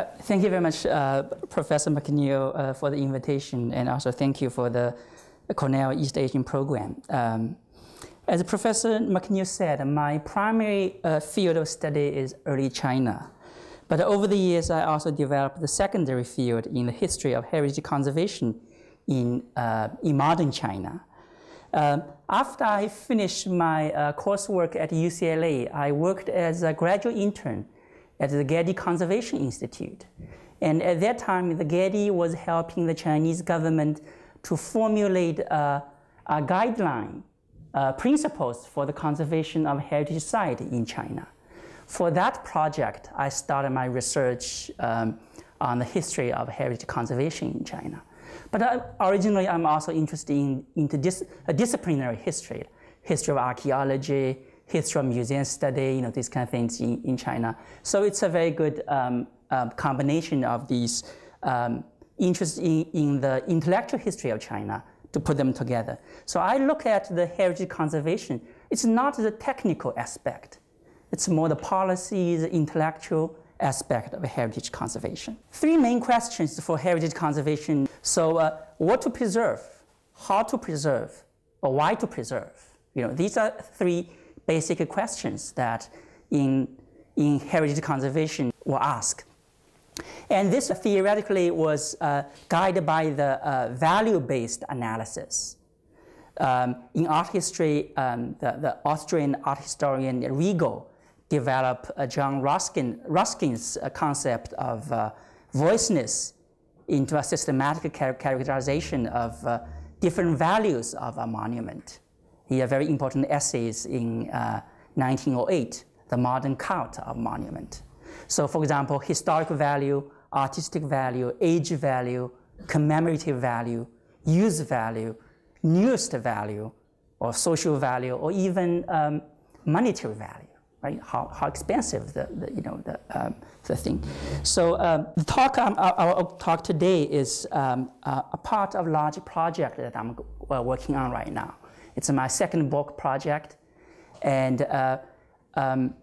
Uh, thank you very much, uh, Professor McNeil, uh, for the invitation, and also thank you for the Cornell East Asian program. Um, as Professor McNeil said, my primary field of study is early China. But over the years, I also developed the secondary field in the history of heritage conservation in, uh, in modern China. Uh, after I finished my uh, coursework at UCLA, I worked as a graduate intern at the Getty Conservation Institute. And at that time, the Getty was helping the Chinese government to formulate a, guideline, uh, principles for the conservation of heritage site in China. For that project, I started my research um, on the history of heritage conservation in China. But uh, originally, I'm also interested in into dis disciplinary history, history of archaeology, history museum study, you know, these kind of things in, in China. So it's a very good um, uh, combination of these um, interests in, in the intellectual history of China to put them together. So I look at the heritage conservation. It's not the technical aspect. It's more the policy, the intellectual, aspect of heritage conservation. Three main questions for heritage conservation. So uh, what to preserve, how to preserve, or why to preserve. You know, these are three basic questions that in, heritage conservation were asked. And this theoretically was uh, guided by the uh, value-based analysis. Um, in art history, um, the, the Austrian art historian Riegl developed uh, John Ruskin, Ruskin's uh, concept of uh, voiceness into a systematic characterization of uh, different values of a monument. Had very important essays in 1908, The Modern Cult of Monument. So for example, historic value, artistic value, age value, commemorative value, use value, newness value, or social value, or even um, monetary value right? How, how expensive the, the you know the, um, the thing. So um, the talk um, I'll, talk today is um, uh, a part of a large project that I'm uh, working on right now. It's my second book project, and uh, um,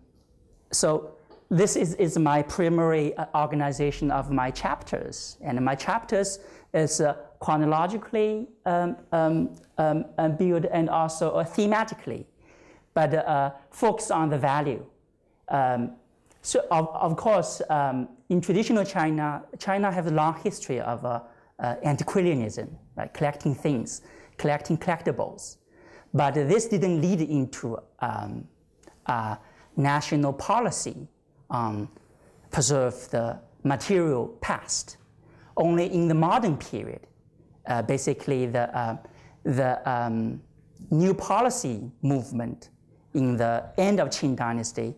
so this is, is my primary uh, organization of my chapters, and my chapters is uh, chronologically um, built and also uh, thematically but uh, focus on the value. Um, so of, of course, um, in traditional China, China has a long history of uh, uh, antiquarianism, right? collecting things, collecting collectibles. But this didn't lead into um, national policy on preserve the material past. Only in the modern period, uh, basically the, uh, the um, new policy movement in the end of Qing dynasty,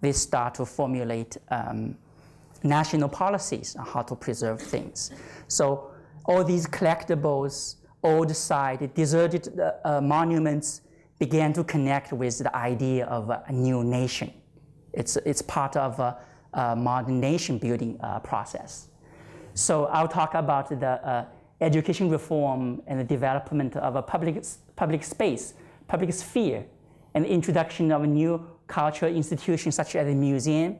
they start to formulate um, national policies on how to preserve things. So all these collectibles, old site, deserted uh, monuments began to connect with the idea of a new nation. It's, it's part of a, a modern nation building uh, process. So I'll talk about the uh, education reform and the development of a public, public space, public sphere and the introduction of a new cultural institutions such as a museum,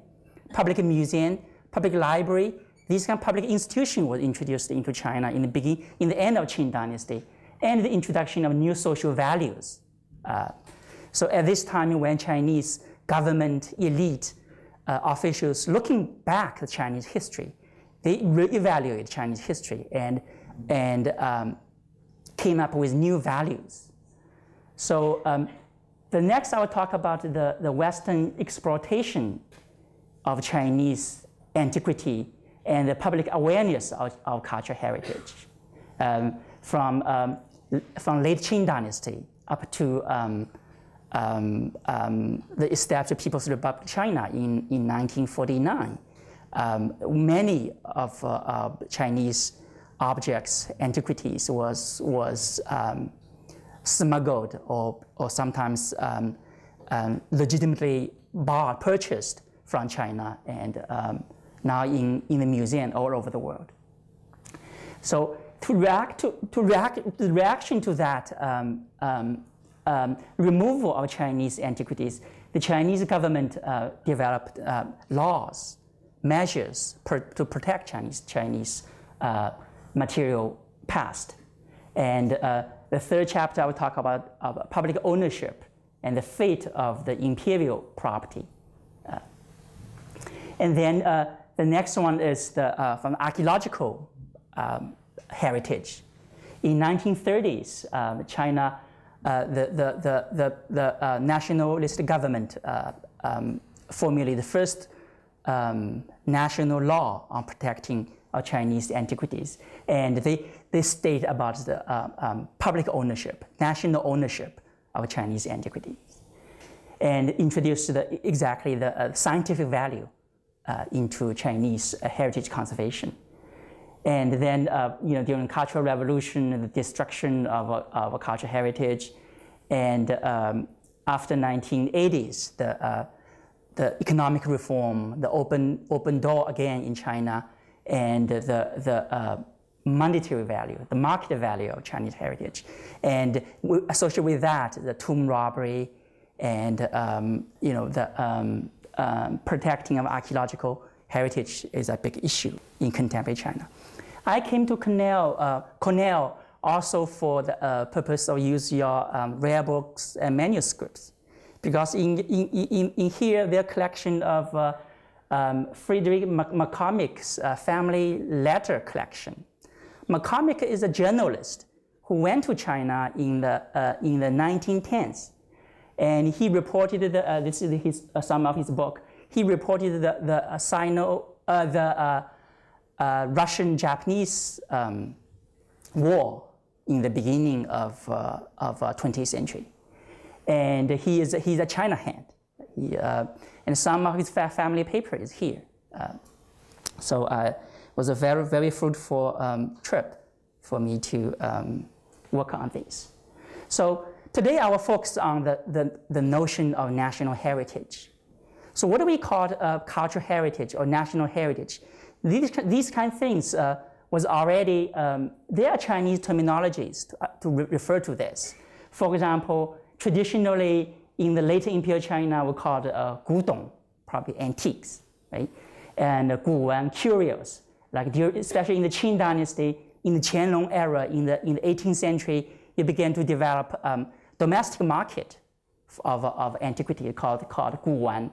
public museum, public library. These kind of public institutions were introduced into China in the beginning, in the end of Qing dynasty, and the introduction of new social values. Uh, so at this time when Chinese government elite uh, officials looking back at Chinese history, they reevaluated Chinese history and, and um, came up with new values. So um, the next, I will talk about the, the Western exploitation of Chinese antiquity and the public awareness of, of cultural heritage um, from, um, from late Qing dynasty up to um, um, um the established People's Republic of China in, in 1949. Um, many of uh, Chinese objects, antiquities was, was smuggled or, or sometimes legitimately bought, purchased from China and now in, in the museum all over the world. So to react to, to react, the reaction to that um, um, um, removal of Chinese antiquities, the Chinese government uh, developed uh, laws measures per, to protect Chinese, Chinese uh, material past. And uh, the third chapter, I will talk about public ownership and the fate of the imperial property. Uh, and then uh, the next one is the, uh, from archaeological um, heritage. In 1930s, um, China, the, the, the, the, the nationalist government um, formulated the first um, national law on protecting uh, Chinese antiquities. And they, they state about the uh, um, public ownership, national ownership of Chinese antiquities. And introduced the, exactly the uh, scientific value uh, into Chinese uh, heritage conservation. And then, uh, you know, during Cultural Revolution, the destruction of, of cultural heritage, and um, after 1980s, the the economic reform, the open, open door again in China, and the, the uh, monetary value, the market value of Chinese heritage. And associated with that, the tomb robbery and um, you know, the um, um, protecting of archaeological heritage is a big issue in contemporary China. I came to Cornell, uh, Cornell also for the uh, purpose of use your um, rare books and manuscripts because in, in, in, in here, their collection of uh, um, Frederick McCormick's uh, family letter collection. McCormick is a journalist who went to China in the, uh, in the 1910s. And he reported, the, uh, this is his, uh, some of his book, he reported the, the, Sino, uh, the Russian-Japanese um, war in the beginning of, of 20th century and he is he's a China hand. He, uh, and some of his family paper is here. Uh, so uh, it was a very very fruitful um, trip for me to um, work on this. So today I will focus on the, the, the notion of national heritage. So what do we call uh, cultural heritage or national heritage? These, these kind of things uh, was already, um, there are Chinese terminologies to, uh, to re refer to this. For example, traditionally in the later imperial China, we called uh, probably antiques, right? And uh, guwan, curios, like especially in the Qing dynasty, in the Qianlong era, in the, in the 18th century, it began to develop um, domestic market of, of antiquity called, called guwan.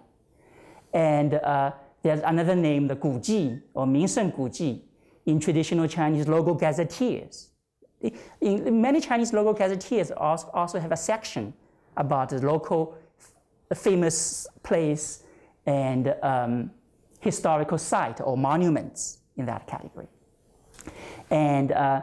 And uh, there's another name, the guji, or Mingsheng Guji, in traditional Chinese local gazetteers. In many Chinese local gazetteers also, also have a section about the local famous place and um, historical site or monuments in that category. And uh,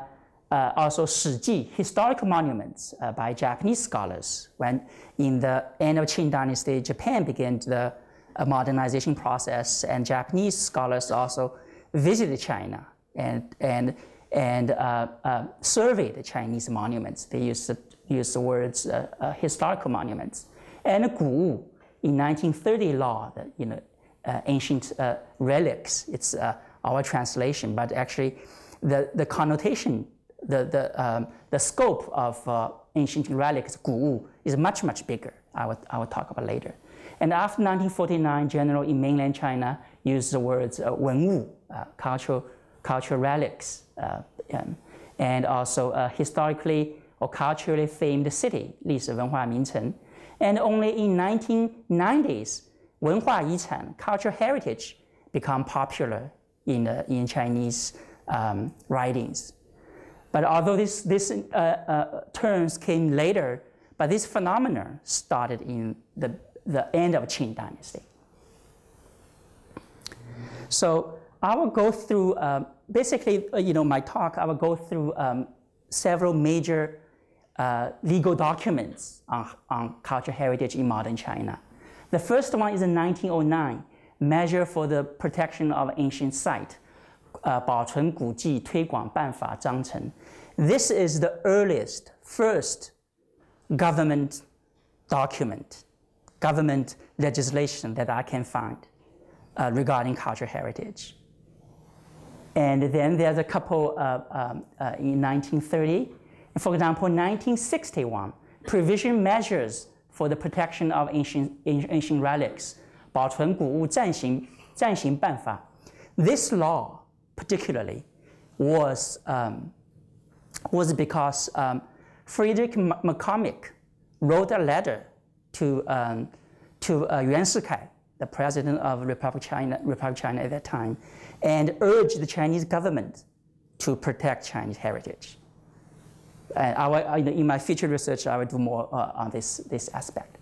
uh, also Shiji, historical monuments uh, by Japanese scholars. When in the end of Qing dynasty, Japan began the uh, modernization process and Japanese scholars also visited China and, and and uh, uh, survey the Chinese monuments. They used, use the words uh, historical monuments. And Gu, in 1930 law, the, you know, ancient relics, it's our translation, but actually the, the connotation, the, the, um, the scope of ancient relics, Gu, is much, much bigger. I will, I will talk about later. And after 1949, general in mainland China used the words uh, wenwu, uh, cultural cultural relics, uh, um, and also a historically or culturally famed city, 历史文化名城. And only in 1990s, 文化遗产 cultural heritage become popular in, uh, in Chinese um, writings. But although this, this uh, uh, terms came later, but this phenomenon started in the, the end of Qing dynasty. So I will go through um, basically, uh, you know, my talk, I will go through um, several major uh, legal documents on, on cultural heritage in modern China. The first one is a 1909 measure for the protection of ancient site, uh, 保存古迹推广办法章程. This is the earliest, first government document, government legislation that I can find uh, regarding cultural heritage. And then there's a couple uh, um, uh, in 1930. For example, 1961, provision measures for the protection of ancient, ancient relics, 保存古物暂行暂行办法. this law, particularly, was, um, was because um, Frederick McCormick wrote a letter to, um, to uh, Yuan Shikai, the president of Republic China, Republic China at that time, and urged the Chinese government to protect Chinese heritage. And I will, in my future research, I will do more uh, on this, this aspect.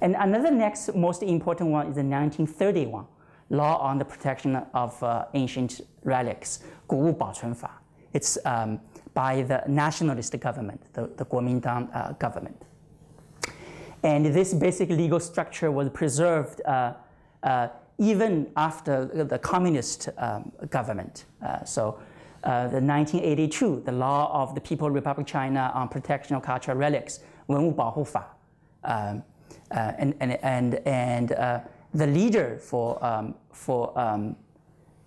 And another next most important one is the 1931 Law on the Protection of uh, Ancient Relics, 古物保存法. It's um, by the nationalist government, the, the Kuomintang uh, government. And this basic legal structure was preserved uh, uh, even after the communist um, government. Uh, so uh, the 1982, the law of the People's Republic of China on protection of cultural relics, 文物保护法, um, uh, and, and, and, and uh, the leader for, um, for um,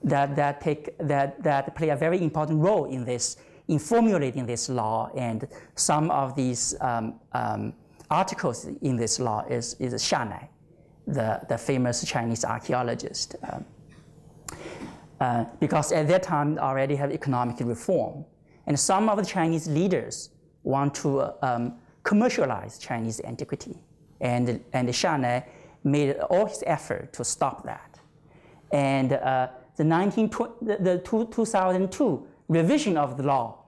that, that, take, that, that play a very important role in this, in formulating this law, and some of these um, um, articles in this law is, is Xia Nai, the, the famous Chinese archaeologist. Um, uh, because at that time already have economic reform. And some of the Chinese leaders want to uh, um, commercialize Chinese antiquity. And, and Xia Nai made all his effort to stop that. And uh, the, 19, the, the two, 2002 revision of the law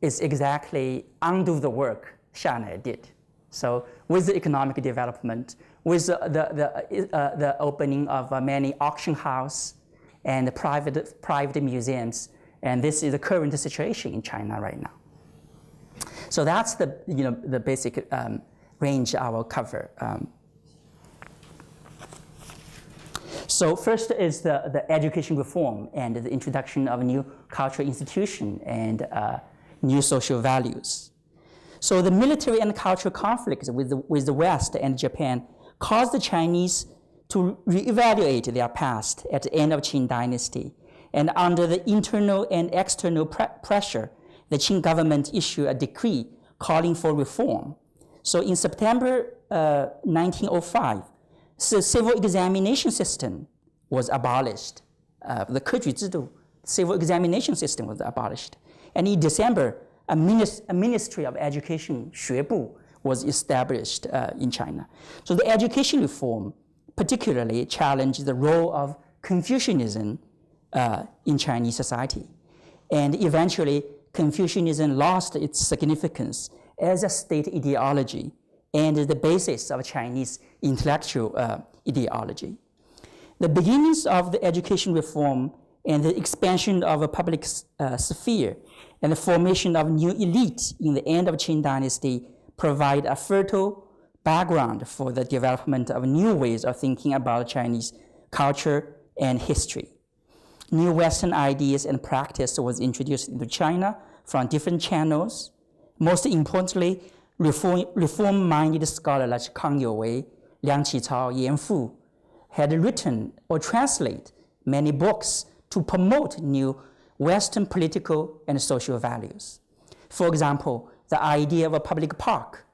is exactly undo the work Xia Nai did. So with the economic development, with the, the, the, uh, the opening of uh, many auction houses, and private, private museums. And this is the current situation in China right now. So that's the, you know, the basic um, range I will cover. Um, so first is the, the education reform and the introduction of a new cultural institution and uh, new social values. So the military and cultural conflicts with the, with the West and Japan caused the Chinese to reevaluate their past at the end of Qing dynasty. And under the internal and external pre pressure, the Qing government issued a decree calling for reform. So in September uh, 1905, the civil examination system was abolished. Uh, the Keju civil examination system was abolished. And in December, a, minis a Ministry of Education, Xuebu, was established uh, in China. So the education reform particularly challenged the role of Confucianism uh, in Chinese society. And eventually, Confucianism lost its significance as a state ideology and the basis of Chinese intellectual uh, ideology. The beginnings of the education reform and the expansion of a public uh, sphere and the formation of new elite in the end of Qing dynasty provide a fertile background for the development of new ways of thinking about Chinese culture and history. New Western ideas and practice was introduced into China from different channels. Most importantly, reform-minded scholars like Kang Youwei, Liang Qichao, Yan Fu had written or translated many books to promote new Western political and social values. For example, the idea of a public park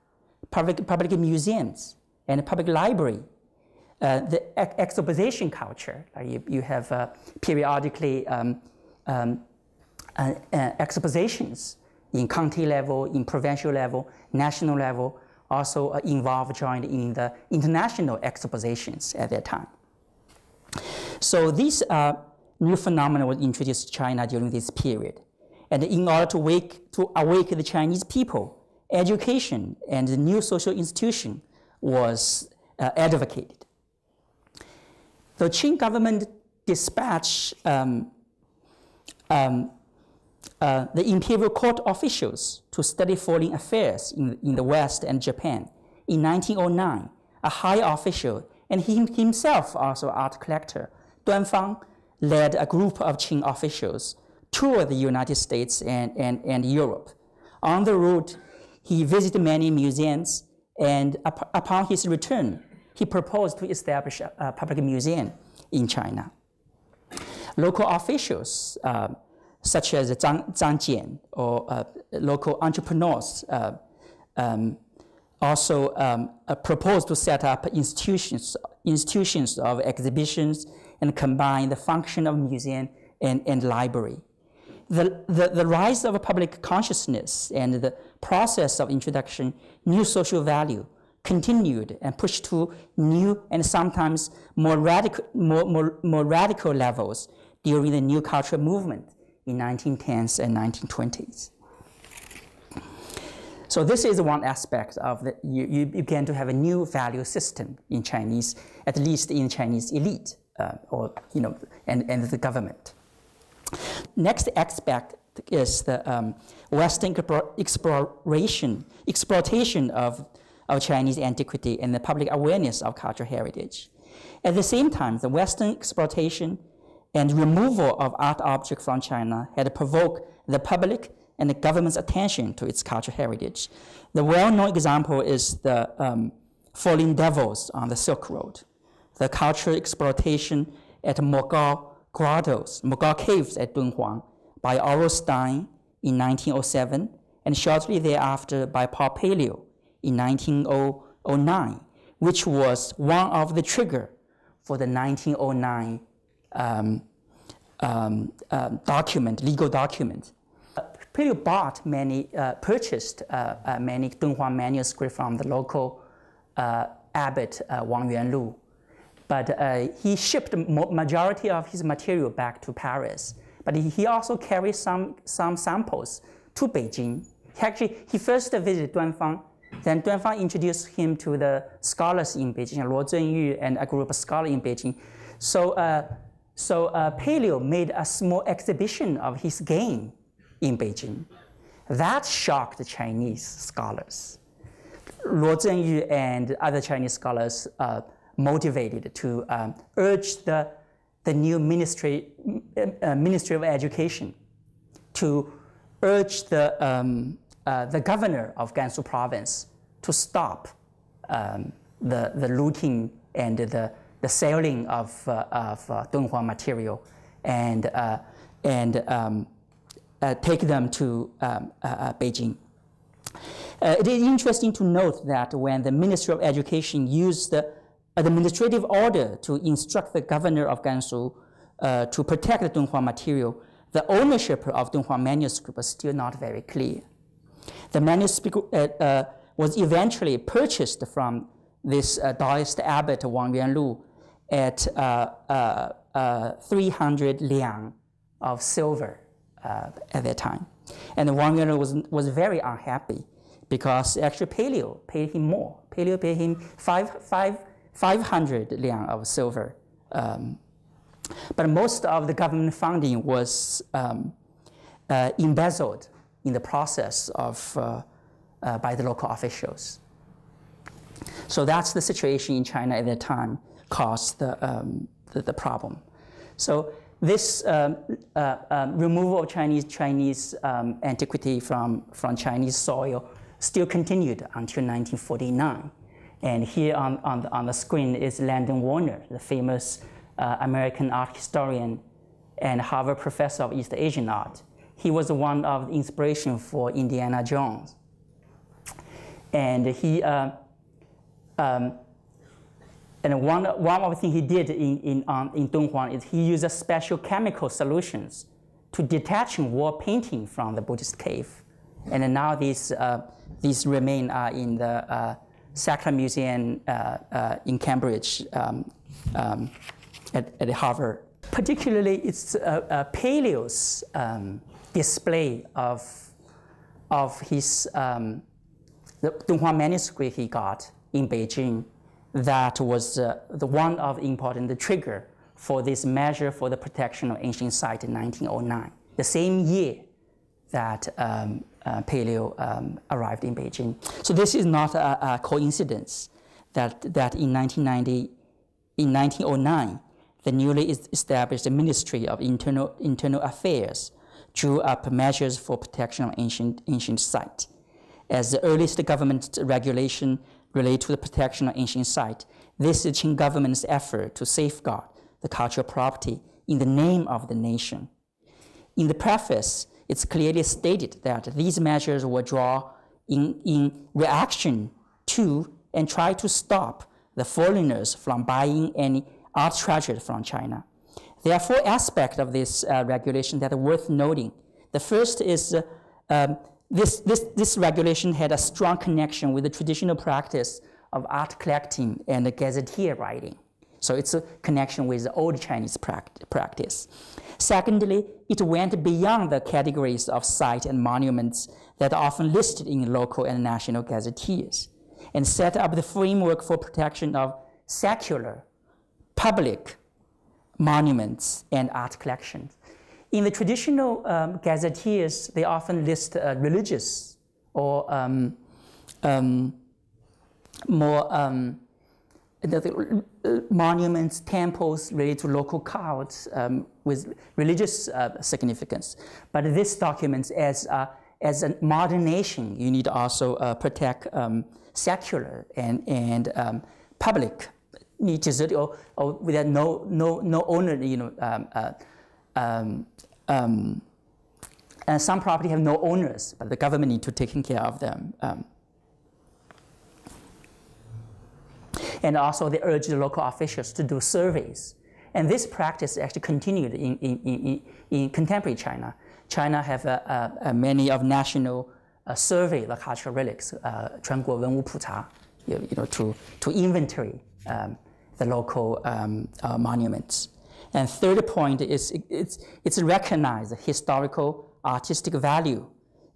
public, public museums and public library. Uh, the ex exhibition culture, like you, you have uh, periodically um, um, uh, uh, expositions in county level, in provincial level, national level, also uh, involved joined in the international expositions at that time. So this uh, new phenomenon was introduced to China during this period. And in order to wake, to awake the Chinese people education and the new social institution was uh, advocated. The Qing government dispatched um, um, uh, the imperial court officials to study foreign affairs in, in the West and Japan. In 1909, a high official, and he himself also art collector, Duan Fang, led a group of Qing officials tour the United States and, and, and Europe. On the route, he visited many museums, and up upon his return, he proposed to establish a, a public museum in China. Local officials, uh, such as Zhang, Zhang Jian or uh, local entrepreneurs, uh, um, also um, uh, proposed to set up institutions, institutions of exhibitions and combine the function of museum and, and library. The, the, the rise of public consciousness and the process of introduction new social value continued and pushed to new and sometimes more radical, more, more, more radical levels during the new cultural movement in 1910s and 1920s. So this is one aspect of you, you begin to have a new value system in Chinese, at least in Chinese elite, uh, or, you know, and, and the government. Next aspect is the um, Western exploration, exploitation of, of Chinese antiquity and the public awareness of cultural heritage. At the same time, the Western exploitation and removal of art objects from China had provoked the public and the government's attention to its cultural heritage. The well-known example is the um, Foreign Devils on the Silk Road, the cultural exploitation at Mogao grottos, Mogao caves at Dunhuang by Aurel Stein in 1907, and shortly thereafter by Paul Pelliot in 1909, which was one of the trigger for the 1909 um, um, uh, document, legal document Pelliot bought many, uh, purchased uh, uh, many Dunhuang manuscripts from the local uh, abbot uh, Wang Yuanlu, but uh, he shipped majority of his material back to Paris. But he also carried some, some samples to Beijing. He actually, he first visited Duanfang, then Duanfang introduced him to the scholars in Beijing, Luo Zhenyu and a group of scholars in Beijing. So, so uh, Pelliot made a small exhibition of his game in Beijing. That shocked Chinese scholars. Luo Zhenyu and other Chinese scholars uh, motivated to um, urge the, the new ministry, uh, Ministry of Education to urge the, um, uh, the governor of Gansu province to stop um, the, the looting and the, the selling of, uh, of uh, Dunhuang material and, uh, and um, take them to um, Beijing. it is interesting to note that when the Ministry of Education used the administrative order to instruct the governor of Gansu uh, to protect the Dunhuang material, the ownership of Dunhuang manuscript was still not very clear. The manuscript uh, uh, was eventually purchased from this Taoist abbot Wang Yuanlu at 300 liang of silver uh, at that time. And Wang Yuanlu was, was very unhappy because actually Pelliot paid him more. Pelliot paid him five, five, 500 liang of silver. Um, but most of the government funding was um, uh, embezzled in the process of, uh, uh, by the local officials. So that's the situation in China at that time caused the, um, the, the problem. So this um, uh, um, removal of Chinese Chinese um, antiquity from, from Chinese soil still continued until 1949. And here on, on, the, on the screen is Langdon Warner, the famous uh, American art historian and Harvard professor of East Asian art. He was one of the inspiration for Indiana Jones. And he, uh, um, and one, one of the things he did in, in, um, in Dunhuang is he used special chemical solutions to detaching wall painting from the Buddhist cave. And now these, uh, these remain uh, in the uh, Sackler Museum uh, uh, in Cambridge um, um, at, at Harvard. Particularly, it's Pelliot's um, display of, of his um, the Dunhuang manuscript he got in Beijing that was uh, the one of important the trigger for this measure for the protection of ancient site in 1909, the same year that um, uh, Pelliot um, arrived in Beijing. So this is not a, a, coincidence that, that in 1990, in 1909, the newly established Ministry of Internal, Internal Affairs drew up measures for protection of ancient, ancient site. As the earliest government regulation relate to the protection of ancient site. This is Qing government's effort to safeguard the cultural property in the name of the nation. In the preface, it's clearly stated that these measures were drawn in, in reaction to and try to stop the foreigners from buying any art treasures from China. There are four aspects of this uh, regulation that are worth noting. The first is uh, um, this, this, this regulation had a strong connection with the traditional practice of art collecting and gazetteer writing. So it's a connection with the old Chinese practice. Secondly, it went beyond the categories of sites and monuments that are often listed in local and national gazetteers and set up the framework for protection of secular, public monuments and art collections. In the traditional um, gazetteers, they often list uh, religious or um, um, more um, uh, monuments, temples related to local cults um, with religious uh, significance. But this document, as, as a modern nation, you need to also uh, protect um, secular and, and public needs or, or without no, no, no owner, you know, um, um, and some property have no owners, but the government need to taking care of them. Um, and also they urge the local officials to do surveys. And this practice actually continued in, in, in, in contemporary China. China have uh, uh, many of national uh, survey the cultural relics, Quanguo Wenwu you know, to, to inventory um, the local um, monuments. And third point is it's, it's recognized historical artistic value,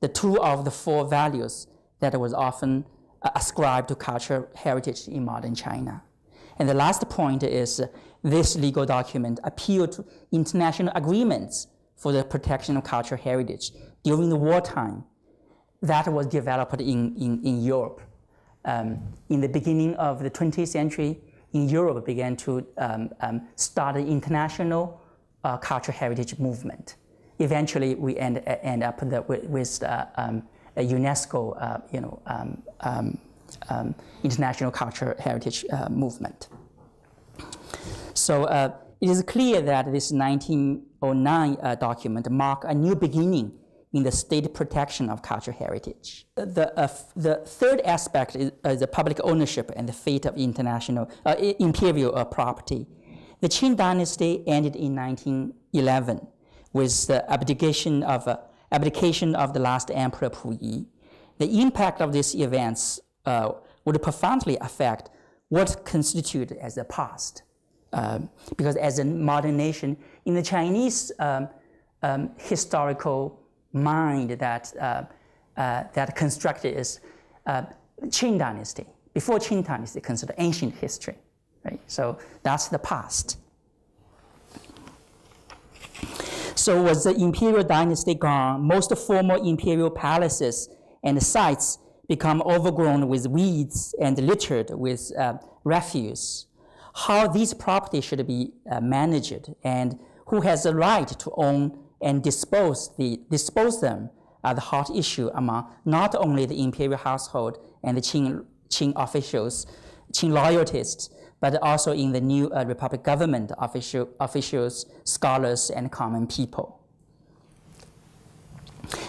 the two of the four values that was often ascribed to cultural heritage in modern China. And the last point is this legal document appealed to international agreements for the protection of cultural heritage during the wartime that was developed in, in, in Europe. Um, in the beginning of the 20th century, in Europe began to um, um, start an international uh, cultural heritage movement. Eventually, we end, end up the, with, with uh, um, a UNESCO, uh, you know, um, um, um, international cultural heritage uh, movement. So uh, it is clear that this 1909 uh, document marked a new beginning in the state protection of cultural heritage. The, uh, the third aspect is uh, the public ownership and the fate of international uh, imperial uh, property. The Qing dynasty ended in 1911 with the abdication of, uh, abdication of the last emperor Puyi. The impact of these events uh, would profoundly affect what constituted as the past. Um, because as a modern nation, in the Chinese um, um, historical mind that, uh, uh, that constructed is uh, Qing dynasty. Before Qing dynasty, considered ancient history, right? So that's the past. So was the imperial dynasty gone, most former imperial palaces and sites become overgrown with weeds and littered with uh, refuse. How these properties should be uh, managed and who has the right to own and dispose, the, dispose them are the hot issue among not only the imperial household and the Qing, Qing officials, Qing loyalists, but also in the new uh, republic government official, officials, scholars, and common people.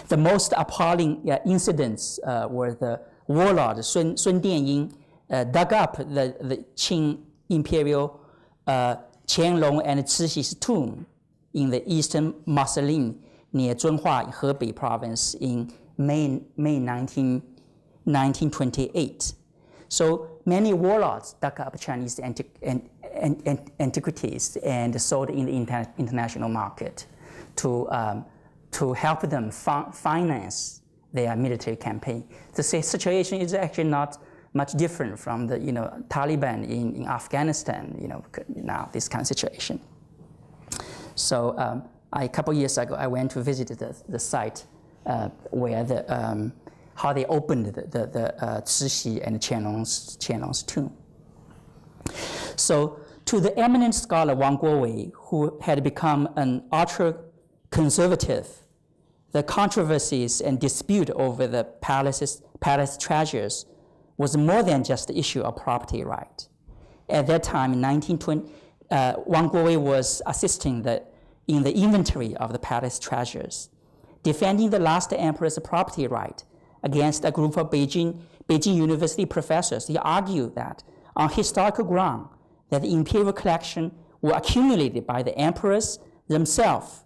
The most appalling uh, incidents uh, were the warlord Sun, Sun Dianying uh, dug up the, the Qing imperial uh, Qianlong and Cixi's tomb in the eastern mausoleum near Zunhua, Hebei province in May, May 19, 1928. So many warlords dug up Chinese anti antiquities and sold in the inter international market to, um, to help them finance their military campaign. The situation is actually not much different from the you know, Taliban in, in Afghanistan, you know, now this kind of situation. So um, I, a couple years ago, I went to visit the, the site uh, where the, um, how they opened the, the, the uh, Cixi and Qianlong's, Qianlong's tomb. So to the eminent scholar Wang Guowei, who had become an ultra-conservative, the controversies and dispute over the palace's, palace treasures was more than just the issue of property right. At that time, in 1920, uh, Wang Guowei was assisting the, in the inventory of the palace treasures, defending the last emperor's property right against a group of Beijing, Beijing University professors. He argued that on historical ground, that the imperial collection were accumulated by the emperors themselves,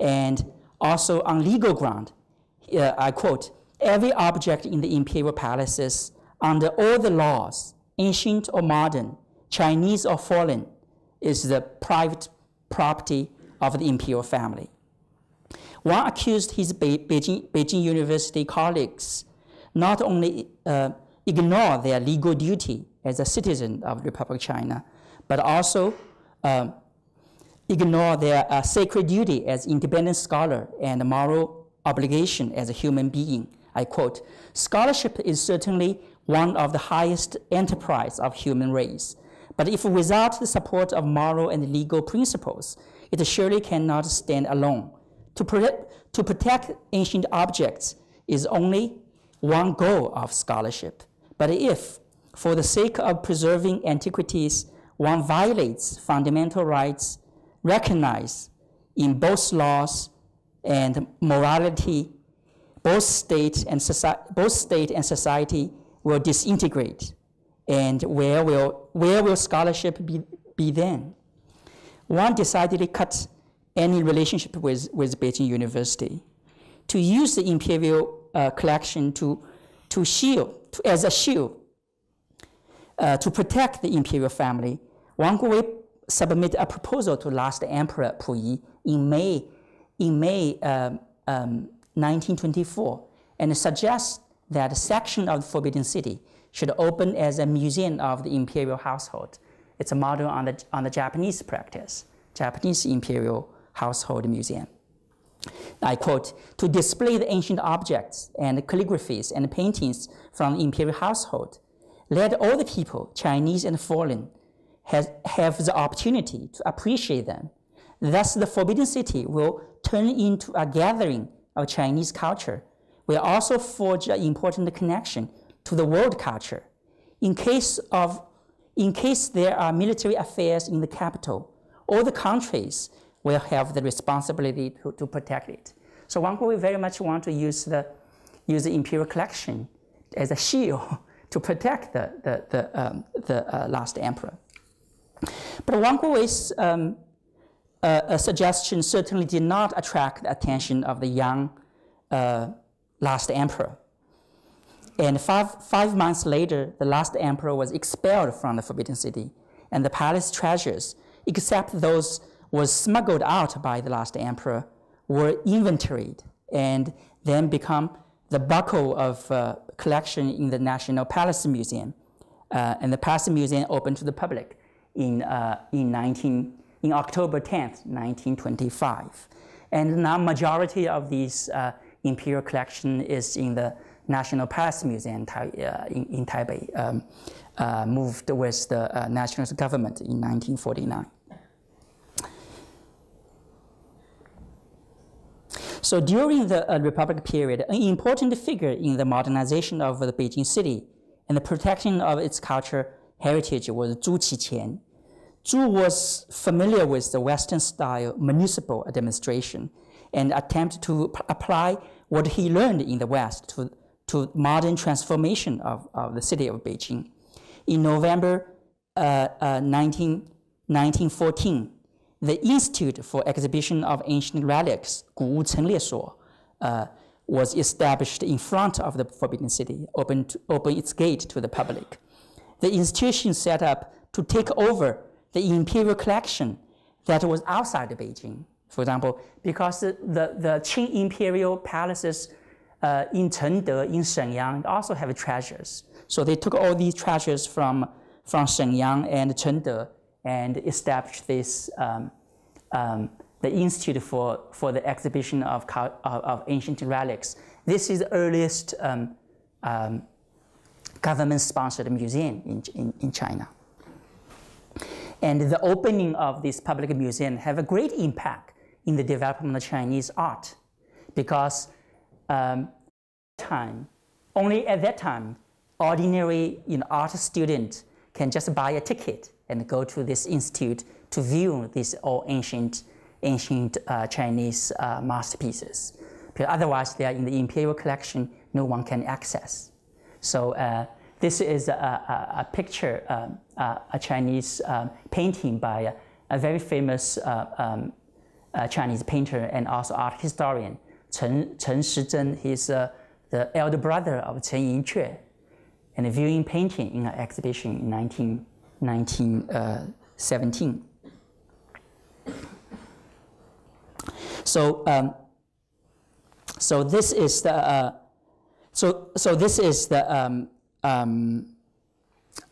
and also on legal ground, uh, I quote, every object in the imperial palaces under all the laws, ancient or modern, Chinese or foreign, is the private property of the imperial family. Wang accused his Beijing, Beijing University colleagues not only uh, ignore their legal duty as a citizen of Republic of China, but also uh, ignore their uh, sacred duty as independent scholar and moral obligation as a human being. I quote, scholarship is certainly one of the highest enterprise of human race. But if without the support of moral and legal principles, it surely cannot stand alone. To protect, to protect ancient objects is only one goal of scholarship. But if, for the sake of preserving antiquities, one violates fundamental rights recognized in both laws and morality, both state and, both state and society will disintegrate. And where will, where will scholarship be, be then? One decidedly cut any relationship with, with Beijing University. To use the imperial uh, collection to, to shield, to, as a shield, uh, to protect the imperial family, Wang Guowei submitted a proposal to last Emperor Puyi in May, in May um, um, 1924 and suggests that a section of the Forbidden City should open as a museum of the imperial household. It's a model on the, on the Japanese practice, Japanese imperial household museum. I quote, to display the ancient objects and calligraphies and paintings from the imperial household, let all the people, Chinese and foreign, has, have the opportunity to appreciate them. Thus, the Forbidden City will turn into a gathering of Chinese culture. We also forge an important connection to the world culture. In case, of, in case there are military affairs in the capital, all the countries will have the responsibility to, to protect it. So Wang we very much want to use the, use the imperial collection as a shield to protect the, the, the, um, the uh, last emperor. But Wang Guowei's um, uh, suggestion certainly did not attract the attention of the young uh, last emperor. And five, five months later, the last emperor was expelled from the Forbidden City, and the palace treasures, except those was smuggled out by the last emperor, were inventoried and then become the buckle of uh, collection in the National Palace Museum. Uh, and the Palace Museum opened to the public in, uh, in, 19, in October 10th, 1925. And now majority of these uh, imperial collection is in the National Palace Museum uh, in, in, Taipei, um, uh, moved with the uh, nationalist government in 1949. So during the uh, Republic period, an important figure in the modernization of the Beijing city and the protection of its culture heritage was Zhu Qiqian. Zhu was familiar with the Western style municipal administration and attempted to apply what he learned in the West to, to modern transformation of, of the city of Beijing. In November uh, uh, 19, 1914, the Institute for Exhibition of Ancient Relics, Guwu Chenliesuo, uh, was established in front of the Forbidden City, open, to, open its gate to the public the institution set up to take over the imperial collection that was outside Beijing. For example, because the, the Qing imperial palaces uh, in Chengde, in Shenyang, also have treasures. So they took all these treasures from, from Shenyang and Chengde and established this, um, um, the Institute for, for the Exhibition of, of, of Ancient Relics. This is the earliest um, um government-sponsored museum in, in, in China. And the opening of this public museum have a great impact in the development of Chinese art because um, time, only at that time, ordinary you know, art student can just buy a ticket and go to this institute to view these all ancient, ancient uh, Chinese uh, masterpieces. Because otherwise, they are in the imperial collection, no one can access. So uh, this is a, a, a picture, um, a Chinese um, painting by a, very famous uh, um, Chinese painter and also art historian, Chen, Chen Shizeng. Uh, the elder brother of Chen Yinque, and a viewing painting in an exhibition in 19, 1917. So, um, so this is the uh, so so this is the um, um,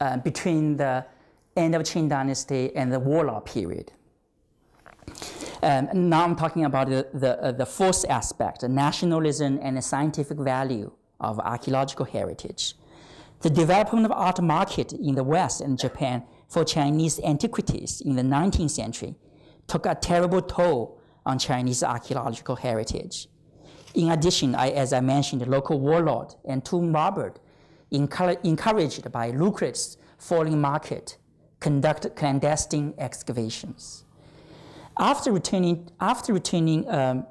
uh, between the end of Qing Dynasty and the Warlord period. Um, now I'm talking about the, the, uh, the fourth aspect, the nationalism and the scientific value of archaeological heritage. The development of art market in the West and Japan for Chinese antiquities in the 19th century took a terrible toll on Chinese archaeological heritage. In addition, I, as I mentioned, local warlord and tomb robber, encouraged by lucrative foreign market, conduct clandestine excavations. After returning, after returning um,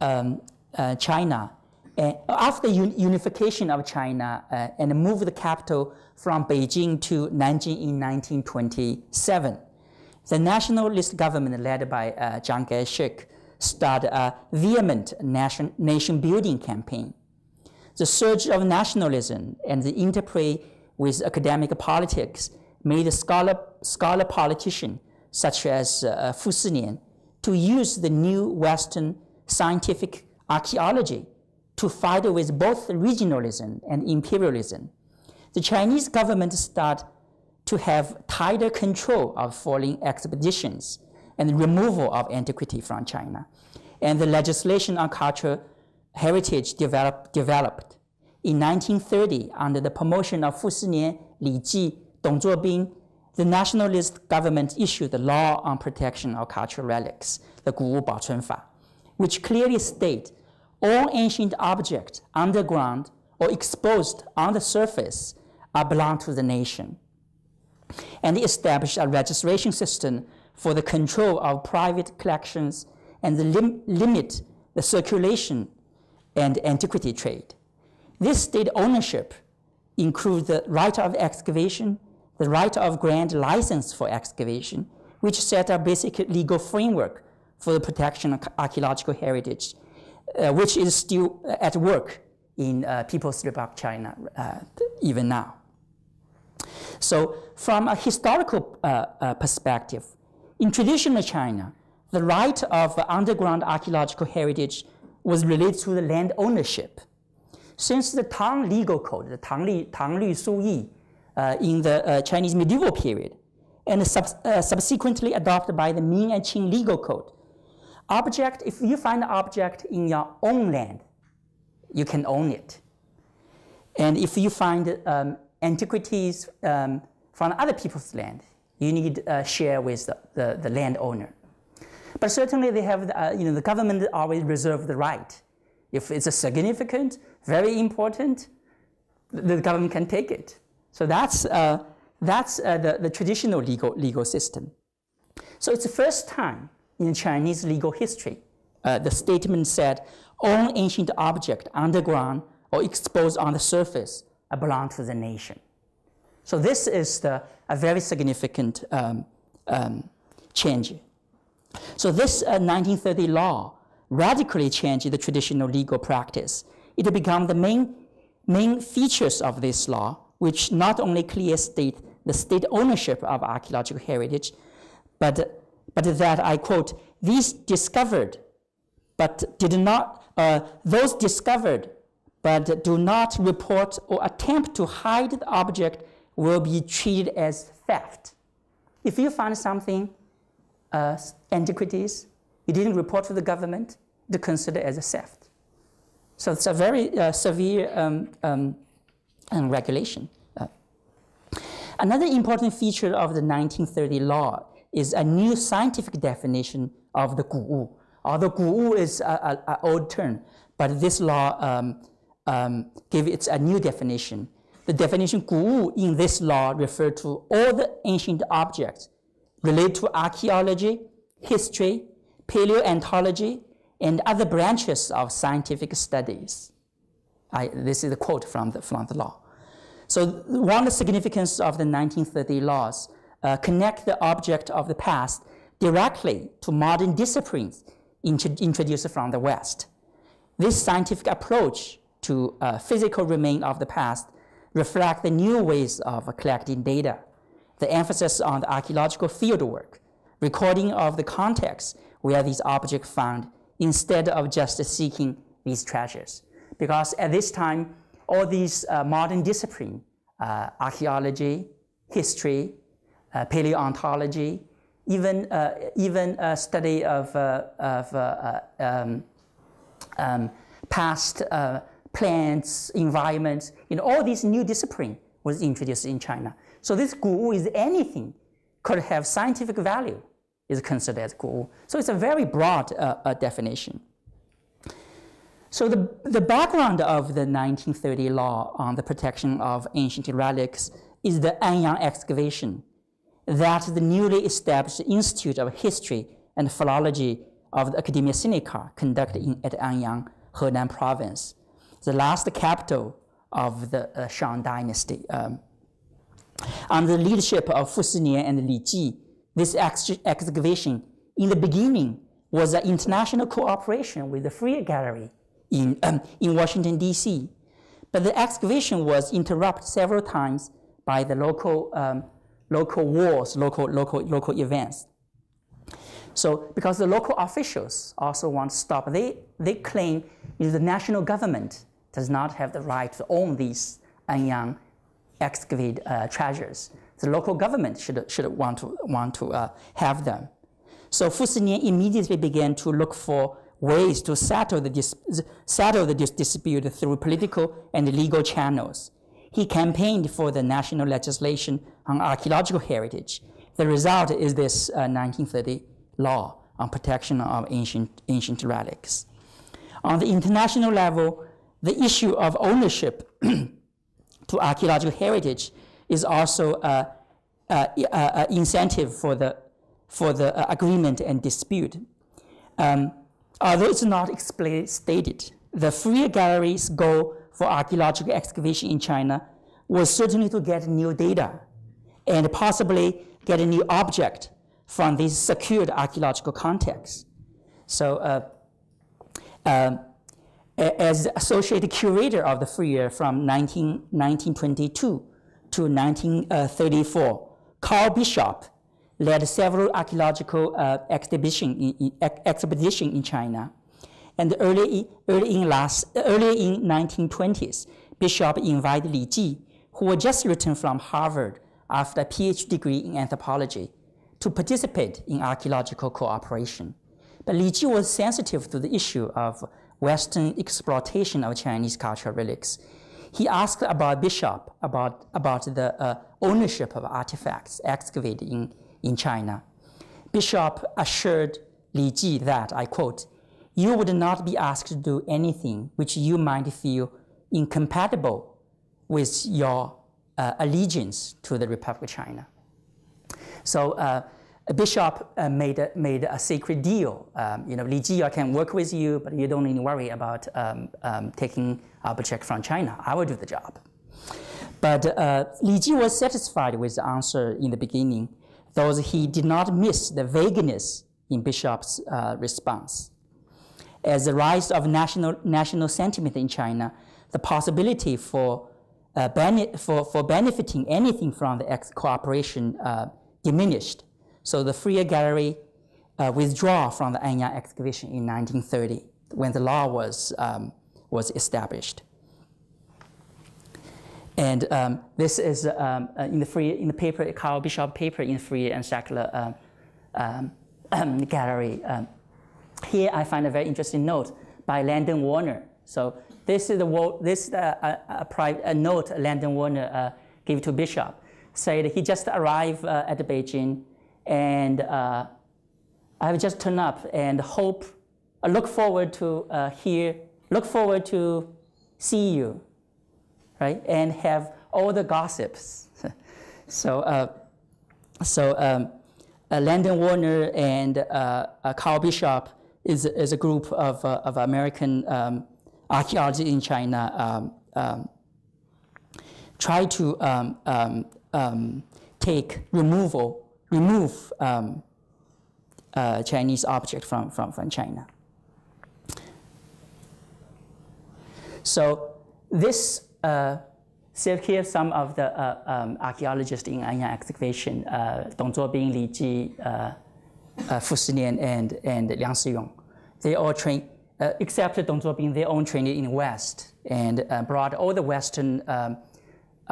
um, uh, China, uh, after un unification of China uh, and moved the capital from Beijing to Nanjing in 1927, the nationalist government led by uh, Chiang Kai-shek started a vehement nation, nation building campaign. The surge of nationalism and the interplay with academic politics made scholar, scholar politicians such as uh, Fu Sinian to use the new Western scientific archaeology to fight with both regionalism and imperialism. The Chinese government started to have tighter control of foreign expeditions and removal of antiquity from China. And the legislation on cultural heritage developed. developed. In 1930, under the promotion of Fu Sinian, Li Ji, Dong Zuobin, the nationalist government issued the Law on Protection of Cultural Relics, the Guwu Baocun Fa, which clearly states all ancient objects underground or exposed on the surface are belong to the nation. And they established a registration system for the control of private collections and lim limit the circulation and antiquity trade. This state ownership includes the right of excavation, the right of grant license for excavation, which set a basic legal framework for the protection of archaeological heritage, uh, which is still at work in uh, People's Republic China uh, even now. So from a historical uh, uh, perspective, in traditional China, the right of underground archaeological heritage was related to the land ownership. Since the Tang legal code, the Tang Li, Tang Lü Su Yi, in the uh, Chinese medieval period, and sub uh, subsequently adopted by the Ming and Qing legal code, object, if you find an object in your own land, you can own it. And if you find um, antiquities um, from other people's land, you need to uh, share with the, the, the, landowner. But certainly they have, the, uh, you know, the government always reserve the right. If it's a significant, very important, the government can take it. So that's, uh, that's uh, the, the traditional legal, legal system. So it's the first time in Chinese legal history, uh, the statement said, all ancient objects underground or exposed on the surface belong to the nation. So this is the, a very significant um, um, change. So this uh, 1930 law radically changed the traditional legal practice. It became the main, main features of this law, which not only clearly state the state ownership of archaeological heritage, but, but that, I quote, these discovered, but did not, uh, those discovered, but do not report or attempt to hide the object will be treated as theft. If you find something, uh, antiquities, you didn't report to the government, to consider as a theft. So it's a very uh, severe um, um, um, regulation. Uh, another important feature of the 1930 law is a new scientific definition of the guwu. Although guwu is an old term, but this law um, um, gave it a new definition. The definition gu'u in this law referred to all the ancient objects related to archaeology, history, paleontology, and other branches of scientific studies. I, this is a quote from the, from the law. So one of the significance of the 1930 laws uh, connect the object of the past directly to modern disciplines introduced from the West. This scientific approach to uh, physical remain of the past reflect the new ways of collecting data, the emphasis on the archaeological fieldwork, recording of the context where these objects found instead of just seeking these treasures. Because at this time, all these uh, modern disciplines, uh, archaeology, history, uh, paleontology, even, uh, even a study of, uh, of um, um, past plants, environments, you know, all these new discipline was introduced in China. So this Guwu is anything could have scientific value is considered as Guwu. So it's a very broad definition. So the, the background of the 1930 law on the protection of ancient relics is the Anyang excavation that the newly established Institute of History and Philology of the Academia Sinica conducted in, at Anyang, Henan province, the last capital of the uh, Shang dynasty. Um, under the leadership of Fu Sinian and Li Ji, this ex excavation in the beginning was an international cooperation with the Freer Gallery in, um, in Washington, D.C. But the excavation was interrupted several times by the local, um, local wars, local, local, local events. So because the local officials also want to stop, they, they claim the national government does not have the right to own these Anyang excavate uh, treasures. The local government should, should want to, want to uh, have them. So Fu Sinian immediately began to look for ways to settle the, settle the dis dispute through political and legal channels. He campaigned for the national legislation on archaeological heritage. The result is this uh, 1930 law on protection of ancient, ancient relics. On the international level, the issue of ownership to archaeological heritage is also an incentive for the, for the uh, agreement and dispute. Um, although it's not explicitly stated, the Freer Gallery's goal for archaeological excavation in China was certainly to get new data and possibly get a new object from this secured archaeological context. So uh, um, as associate curator of the Freer from 19, 1922 to 1934, Carl Bishop led several archaeological uh, exhibition in, in, expedition in China. And early, early, in last, early in 1920s, Bishop invited Li Ji, who had just returned from Harvard after a PhD degree in anthropology, to participate in archaeological cooperation. But Li Ji was sensitive to the issue of Western exploitation of Chinese cultural relics. He asked about Bishop about, about the uh, ownership of artifacts excavated in, in China. Bishop assured Li Ji that, I quote, you would not be asked to do anything which you might feel incompatible with your uh, allegiance to the Republic of China. So uh, a bishop uh, made, a, made a secret deal. Um, you know, Li Ji, I can work with you, but you don't need to worry about um, um, taking object from China. I will do the job. But uh, Li Ji was satisfied with the answer in the beginning, though he did not miss the vagueness in Bishop's uh, response. As the rise of national, national sentiment in China, the possibility for, uh, for, for benefiting anything from the cooperation uh, diminished. So the Freer Gallery uh, withdraw from the Anyang excavation in 1930 when the law was, um, was established. And um, this is um, uh, in the free in the paper, Carl Bishop paper in Freer and Sackler uh, um, gallery. Um, here I find a very interesting note by Langdon Warner. So this is the this uh, a, a, a note Langdon Warner uh, gave to Bishop. Said he just arrived uh, at Beijing and uh, I've just turned up and hope, I look forward to uh, hear, look forward to see you, right? And have all the gossips. so, uh, so um, uh, Langdon Warner and uh, uh, Carl Bishop is, is a group of, of American um, archaeology in China um, um, try to um, um, take removal, remove uh, Chinese object from, from, from China. So this uh, so here some of the uh, um, archaeologists in Anyang excavation, uh, Dong Zuobin, Li Ji, Fu Sinian, and, and Liang Siyong. They all train, uh, except Dong Zuobin, they all trained in West and brought all the Western um,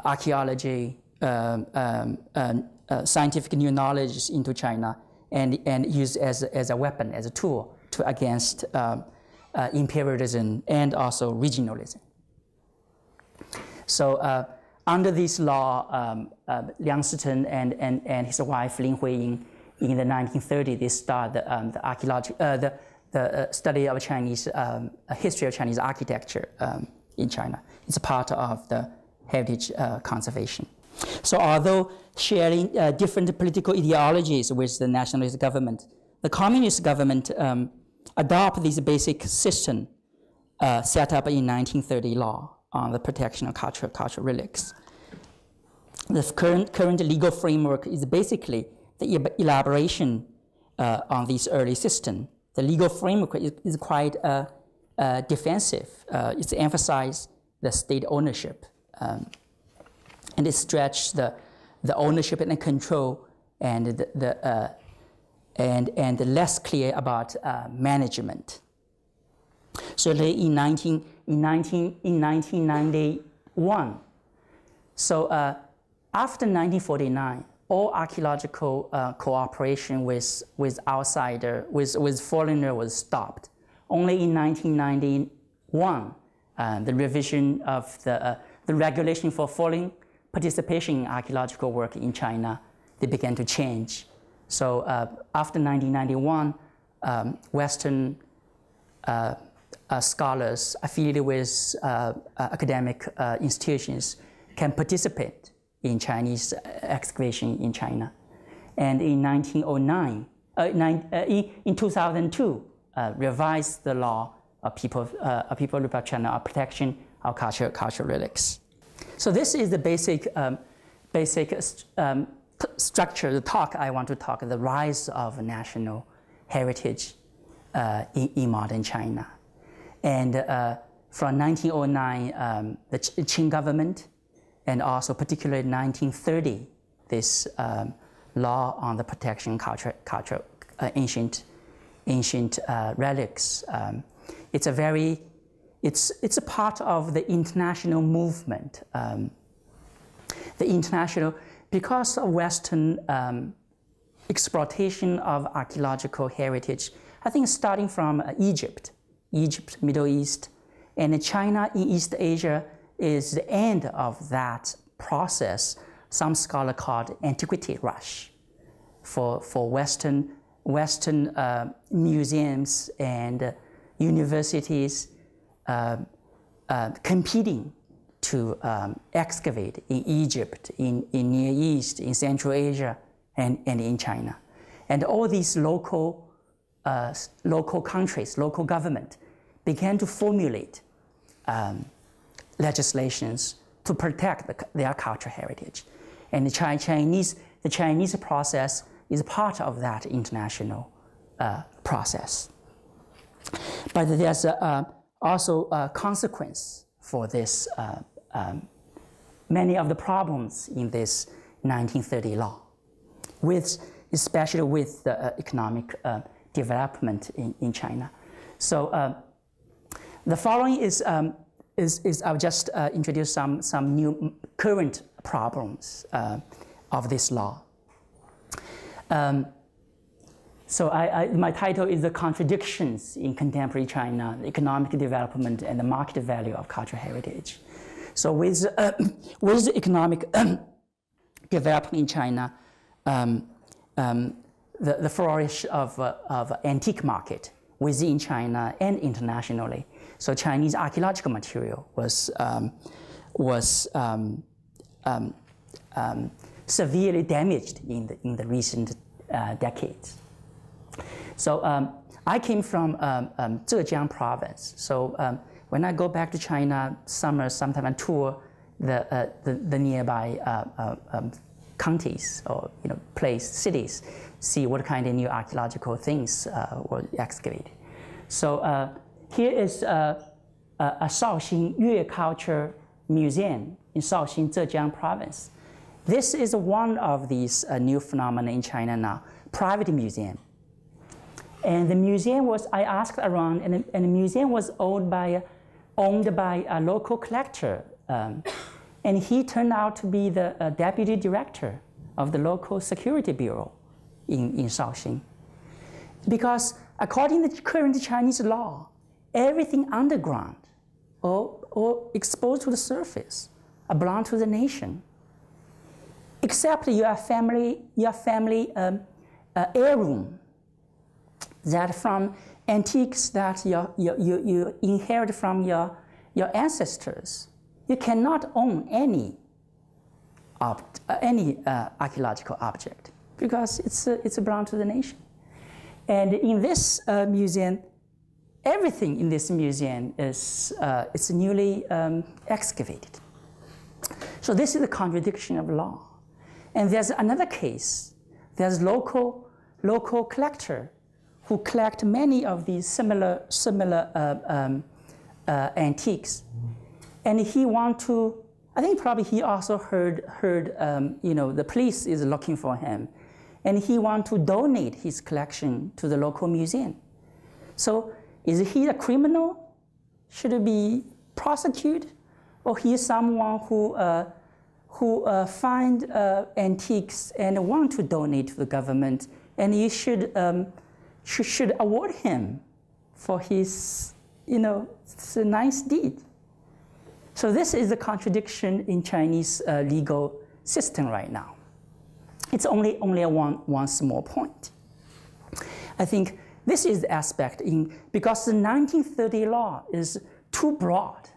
archaeology, um, um, scientific new knowledge into China and, and used as, as a weapon, as a tool to against um, imperialism and also regionalism. So uh, under this law, um, uh, Liang Sicheng and, and, and his wife Lin Huiyin in the 1930s, they started the, um, the, archaeology, uh, the, the uh, study of Chinese, um, history of Chinese architecture um, in China. It's a part of the heritage uh, conservation. So although sharing uh, different political ideologies with the nationalist government, the communist government um, adopt this basic system set up in 1930 law on the protection of cultural, cultural relics. The current, current legal framework is basically the elaboration uh, on this early system. The legal framework is, is quite uh, uh, defensive. Uh, it's emphasized the state ownership. Um, and it stretched the, the ownership and the control and the, the uh, and, and less clear about uh, management. So in, 19, in, 19, in 1991, so uh, after 1949, all archaeological uh, cooperation with, with outsider, with, with foreigner was stopped. Only in 1991, uh, the revision of the, uh, the regulation for foreign participation in archaeological work in China, they began to change. So uh, after 1991, um, Western uh, scholars affiliated with uh, uh, academic institutions can participate in Chinese excavation in China. And in 1909, nine, in 2002, revised the law of People, of People of China of protection of cultural, cultural relics. So this is the basic, um, basic um, structure, the talk I want to talk, the rise of national heritage uh, in, in modern China. And uh, from 1909, um, the Qing government, and also particularly 1930, this um, law on the protection culture, culture uh, ancient, ancient uh, relics. Um, it's a very, it's, it's a part of the international movement. Um, the international, because of Western um, exploitation of archaeological heritage, I think starting from uh, Egypt, Egypt, Middle East, and China in East Asia is the end of that process. Some scholar called antiquity rush for, for Western, Western uh, museums and uh, universities uh, competing to um, excavate in Egypt, in, in Near East, in Central Asia, and, and in China. And all these local uh, local countries, local government, began to formulate um, legislations to protect the, their cultural heritage. And the Chinese, the Chinese process is part of that international uh, process. But there's uh, also a consequence for this, uh, um, many of the problems in this 1930 law, with, especially with the uh, economic uh, development in, in China. So uh, the following is, um, is, is, I'll just uh, introduce some, some new current problems uh, of this law. Um, so I, I, my title is The Contradictions in Contemporary China, Economic Development and the Market Value of Cultural Heritage. So with, uh, with the economic development in China, um, um, the, the flourish of, uh, of antique market within China and internationally. So Chinese archaeological material was, um, was um, um, um severely damaged in the, in the recent uh, decades. So um, I came from Zhejiang province. So When I go back to China summer, sometime I tour the, uh, the, the, nearby uh, uh, um, counties or you know, place, cities, see what kind of new archaeological things uh, were excavated. So uh, here is a, a, a Shaoxing Yue Culture Museum in Shaoxing, Zhejiang province. This is one of these uh, new phenomena in China now, private museum. And the museum was, I asked around, and, and the museum was owned by, owned by a local collector. Um, and he turned out to be the uh, deputy director of the local security bureau in, in Shaoxing. Because according to current Chinese law, everything underground or, or exposed to the surface belong to the nation, except your family, your family um, uh, heirloom that from antiques that you, you, you, you inherit from your, your ancestors. You cannot own any, ob uh, any uh, archaeological object because it's, uh, it's a belong to the nation. And in this uh, museum, everything in this museum is uh, it's newly um, excavated. So this is the contradiction of law. And there's another case. There's local, local collector who collect many of these similar, similar uh, um, uh, antiques. And he want to, I think probably he also heard, heard um, you know, the police is looking for him. And he want to donate his collection to the local museum. So is he a criminal? Should he be prosecuted? Or he is someone who, uh, who uh, find uh, antiques and want to donate to the government and you should um, should, should award him for his, you know, it's a nice deed. So this is a contradiction in Chinese uh, legal system right now. It's only, only one, one small point. I think this is the aspect in, because the 1930 law is too broad.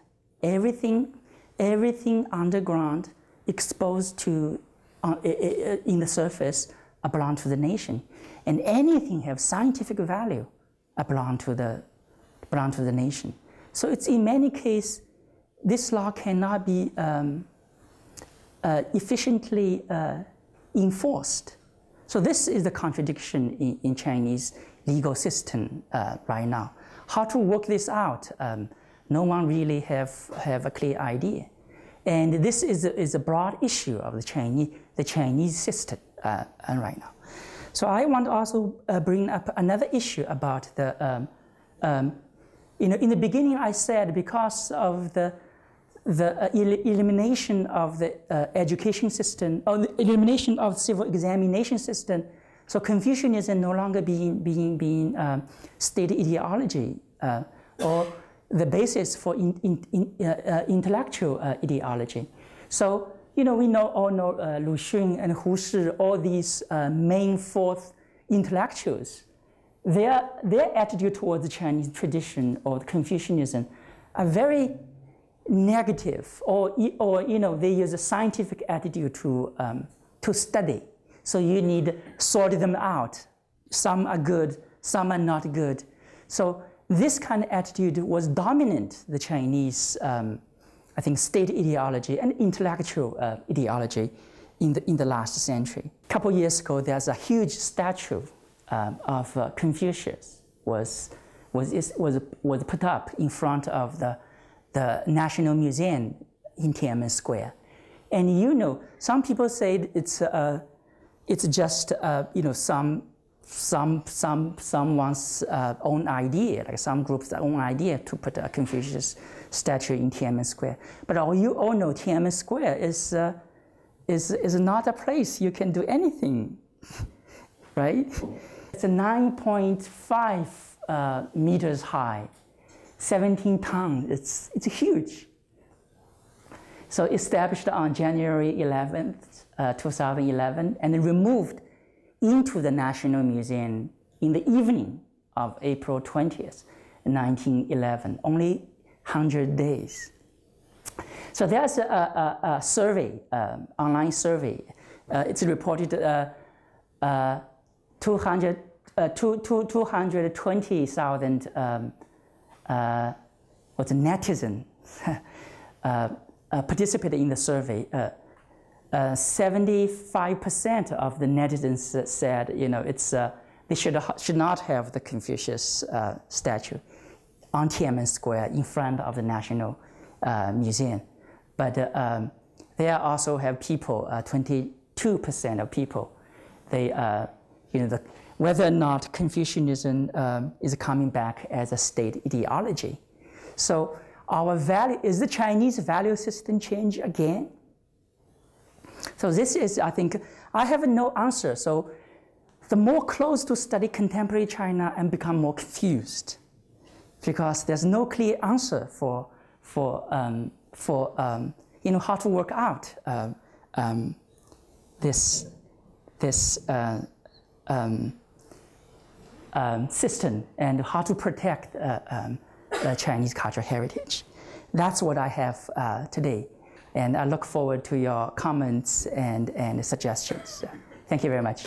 Everything, everything underground exposed to, uh, in the surface belong to the nation and anything have scientific value belong to the belong to the nation. So it's in many cases this law cannot be um, uh, efficiently uh, enforced. So this is the contradiction in, in Chinese legal system uh, right now. How to work this out? Um, no one really have have a clear idea, and this is a, is a broad issue of the Chinese the Chinese system uh, right now. So I want to also uh, bring up another issue about the, um, um, you know, in the beginning I said because of the, the uh, el elimination of the uh, education system, or the elimination of civil examination system, so Confucianism no longer being, being, being um, state ideology uh, or the basis for in, in, in, uh, uh, intellectual ideology. So you know, we know all know uh, Lu Xun and Hu Shi, all these uh, May Fourth intellectuals. Their, their attitude towards the Chinese tradition or Confucianism are very negative, or, or you know, they use a scientific attitude to, um, to study. So you need sort them out. Some are good, some are not good. So this kind of attitude was dominant the Chinese um, I think, state ideology and intellectual uh, ideology in the, in the last century. A couple years ago, there's a huge statue um, of uh, Confucius was, was, was, was put up in front of the, the National Museum in Tiananmen Square. And you know, some people say it's, uh, it's just, uh, you know, some some some someone's uh, own idea, like some group's own idea to put a Confucius statue in Tiananmen Square. But all you all know, Tiananmen Square is uh, is is not a place you can do anything, right? It's a 9.5 uh, meters high, 17 tons. It's it's huge. So established on January 11th, uh, 2011, and removed into the National Museum in the evening of April 20th, 1911, only 100 days. So there's a, a, a survey, uh, online survey. Uh, it's reported uh, uh 200, uh, 220,000 um, uh, or the netizen uh, uh, participated in the survey, 75% uh, of the netizens said, you know, it's, they should, should not have the Confucius statue on Tiananmen Square in front of the National Museum. But um, also have people, 22% of people, they, you know, the, whether or not Confucianism um, is coming back as a state ideology. So our value, is the Chinese value system change again? So this is, I think, I have no answer. So the more close to study contemporary China and become more confused because there's no clear answer for, for, um, for um, you know, how to work out uh, um, this, this uh, um, um, system and how to protect uh, um, the Chinese cultural heritage. That's what I have uh, today. And I look forward to your comments and, and suggestions. Thank you very much.